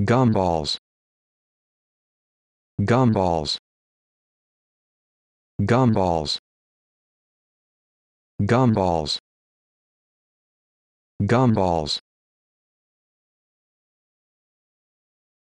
gumballs. Gumballs. Gumballs. Gumballs. Gumballs.